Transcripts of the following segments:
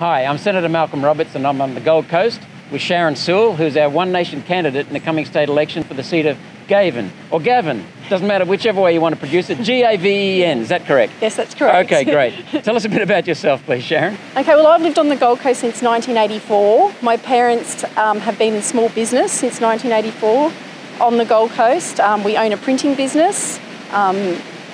Hi, I'm Senator Malcolm Roberts and I'm on the Gold Coast with Sharon Sewell, who's our One Nation candidate in the coming state election for the seat of Gaven or Gaven. Doesn't matter whichever way you want to produce it. G A V E N, is that correct? Yes, that's correct. Okay, great. Tell us a bit about yourself, please, Sharon. Okay, well, I've lived on the Gold Coast since 1984. My parents um, have been in small business since 1984 on the Gold Coast. Um, we own a printing business, um,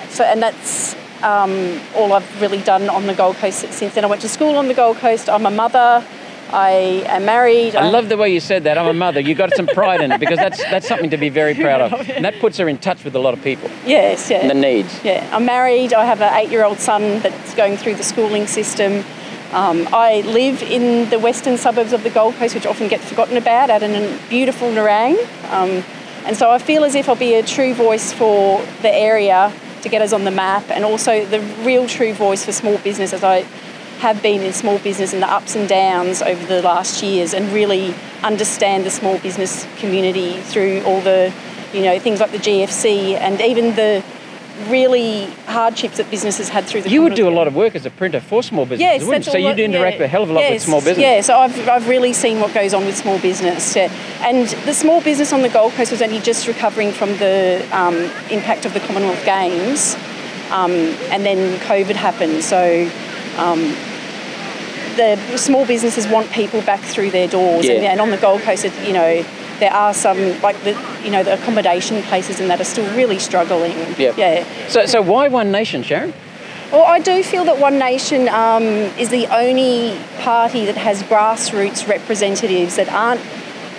so and that's um, all I've really done on the Gold Coast since then. I went to school on the Gold Coast. I'm a mother. I am married. I love the way you said that. I'm a mother. You got some pride in it because that's that's something to be very proud of, and that puts her in touch with a lot of people. Yes, yeah. And the needs. Yeah, I'm married. I have an eight-year-old son that's going through the schooling system. Um, I live in the western suburbs of the Gold Coast, which often get forgotten about, out in a beautiful Nerang. Um, and so I feel as if I'll be a true voice for the area to get us on the map, and also the real true voice for small business as I have been in small business and the ups and downs over the last years and really understand the small business community through all the, you know, things like the GFC and even the really hardships that businesses had through the You would do a lot of work as a printer for small businesses, yes, wouldn't you? So you'd interact yeah. a hell of a lot yes, with small business. Yeah, so I've, I've really seen what goes on with small business. Yeah. And the small business on the Gold Coast was only just recovering from the um, impact of the Commonwealth Games. Um, and then COVID happened. So um, the small businesses want people back through their doors. Yeah. And, and on the Gold Coast, it, you know, there are some like the you know the accommodation places and that are still really struggling. Yep. Yeah. So, so why One Nation, Sharon? Well, I do feel that One Nation um, is the only party that has grassroots representatives that aren't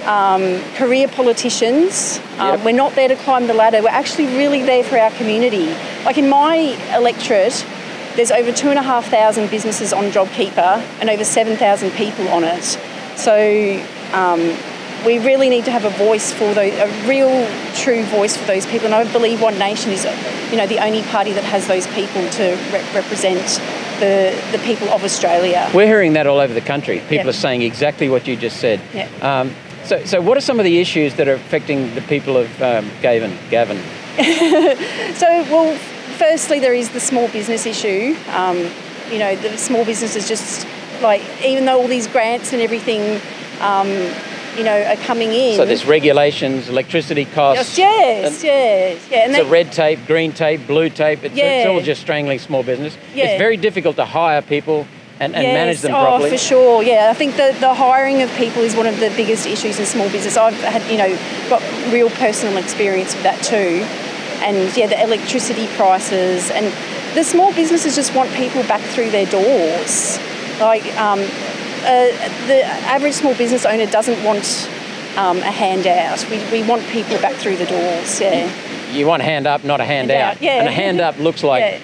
um, career politicians. Um, Yep. We're not there to climb the ladder. We're actually really there for our community. Like in my electorate, there's over two and a half thousand businesses on JobKeeper and over seven thousand people on it. So um, we really need to have a voice for those, a real, true voice for those people. And I believe One Nation is, you know, the only party that has those people to re- represent the the people of Australia. We're hearing that all over the country. People are saying exactly what you just said. Yeah. Um, so, so what are some of the issues that are affecting the people of um, Gaven? Gaven. So, well, firstly, there is the small business issue. Um, you know, the small businesses just like, even though all these grants and everything, um, you know, are coming in. So there's regulations, electricity costs. Yes, and- yes, yeah. And So they- red tape, green tape, blue tape. It's, it's all just strangling small business. Yeah. It's very difficult to hire people and, and manage them properly. oh, properly. for sure. Yeah, I think the, the hiring of people is one of the biggest issues in small business. I've had, you know, got real personal experience with that too. And yeah, the electricity prices and the small businesses just want people back through their doors. Like um, uh, the average small business owner doesn't want um, a handout. We, we want people back through the doors. Yeah. You want a hand up, not a hand Hand out. out, yeah. And a hand up looks like Yeah.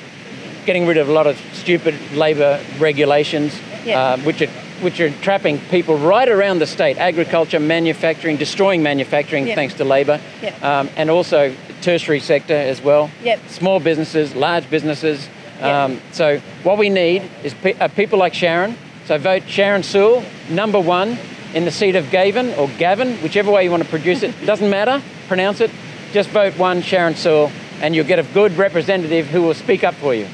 getting rid of a lot of stupid Labor regulations, Yeah. uh, which are which are trapping people right around the state. Agriculture, manufacturing, destroying manufacturing Yeah. thanks to Labor, Yeah. um, and also tertiary sector as well. Yep. Small businesses, large businesses. Um, so what we need is pe- uh, people like Sharon. So vote Sharon Sewell, number one in the seat of Gaven or Gaven, whichever way you want to produce it. Doesn't matter. Pronounce it. Just vote one Sharon Sewell, and you'll get a good representative who will speak up for you.